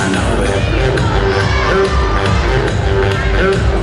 I know it.